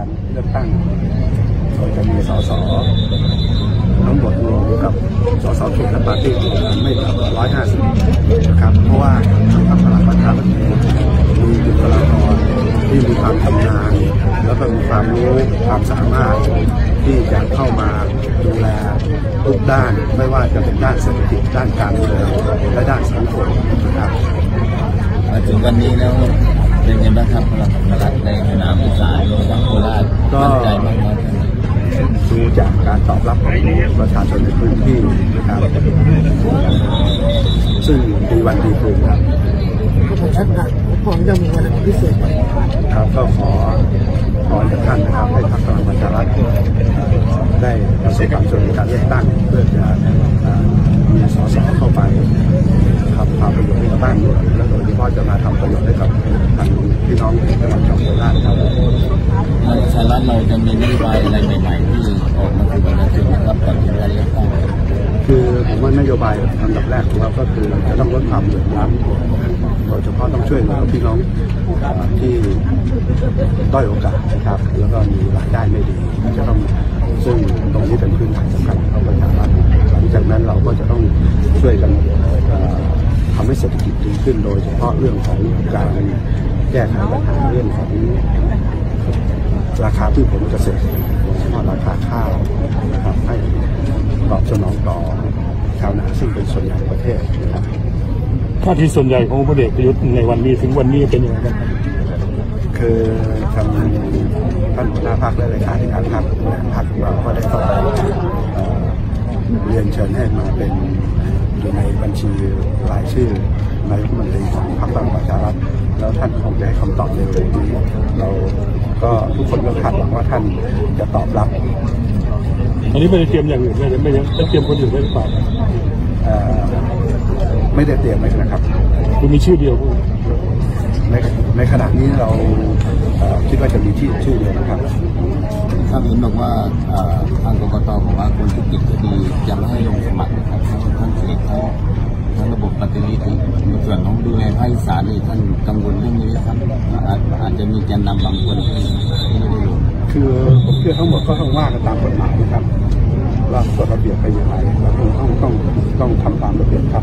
การเลือกตั้งโดยจะมีสสทั้งหมดรวมกับสสเขตและปาร์ตี้ไม่ต่ำกว่าร้อยห้าสิบนะครับเพราะว่าทางพรรคพลังประชารัฐมีบุคลากรที่มีความชำนาญแล้วก็มีความรู้ความสามารถที่จะเข้ามาดูแลทุกด้านไม่ว่าจะเป็นด้านเศรษฐกิจด้านการเมืองและด้านสังคมนะครับมาถึงวันนี้แล้วเป็นยังไงบ้างครับพลังประชารัฐในสนามอีสาน ตอบรับของประชาชนในพื้นที่นะครับ ซึ่งดีวันดีคืนครับผมชัดนะผมจะมีวันพิเศษครับก็ขอขอจากท่านนะครับให้พรรคพลังประชารัฐได้ประสบความสำเร็จในการเลือกตั้งเพื่อจะเอ่อมีสสเข้าไปทำความประโยชน์ให้กับบ้านเมืองและโดยเฉพาะจะมาทำประโยชน์ให้กับทางพี่น้องจังหวัดชลบุรีครับพลังประชารัฐเราจะมีนโยบายอะไรใหม่ๆ คือผมว่านโยบายอันดับแรกของเราก็คือจะต้องลดความเหลื่อมล้ำโดยเฉพาะต้องช่วยเหลือพี่น้องอที่ด้อยโอกาสนะครับ แล้วก็มีรายได้ไม่ดีจะต้องซึ่งตรงนี้เป็นพื้นฐานสำคัญของประชารัฐหลังจากนั้นเราก็จะต้องช่วยกันทำให้เศรษฐกิจดีขึ้นโดยเฉพาะเรื่องของการแก้ไขปัญหาเรื่องของราคาพืชผลเกษตรโดยเฉพาะราคาข้าวนะครับให้ตอบสนองต่อชาวนา ซึ่งเป็นส่วนใหญ่ของประเทศนะครับท่าทีส่วนใหญ่ของพลเอกประยุทธ์ในวันนี้ถึงวันนี้เป็นยังไงบ้างครับคือทางท่านหัวหน้าพรรคและเลขาธิการพรรคพรรคของเราก็ได้เข้าไปเอ่อเรียนเชิญให้มาเป็นอยู่ในบัญชีรายชื่อนายกรัฐมนตรีของพรรคพลังประชารัฐแล้วท่านคงจะให้คำตอบในเรื่องนี้เราก็ทุกคนก็คาดหวังว่าท่านจะตอบรับ อันนี้ไม่ได้เตรียมอย่างอื่นไม่ได้ไม่ได้ไม่ได้เตรียมคนอื่นไว้หรือเปล่าเอ่อ ไม่ได้เตรียมไว้นะครับคือมีชื่อเดียวในในขณะนี้เราเอ่อคิดว่าจะมีที่ชื่อเดียวนะครับถ้าเห็นบอกว่าเอ่อทางกกตบอกว่าคนที่ติดคดีจะไม่ให้ลงสมัครนะครับทั้งทั้งเขตทั้งทั้งระบบปฏิริษีในส่วนของดูแลภาคอีสานนี่ท่านกังวลเรื่องนี้ไหมครับอาจอาจจะมีแกนนำบางคนที่ที่ไม่ได้ลงคือผมเชื่อทั้งหมดก็ต้องว่ากันตามกฎหมายนะครับ ว่ากฎระเบียบเป็นอย่างไรเราต้องต้องต้องต้องทำตามระเบียบครับ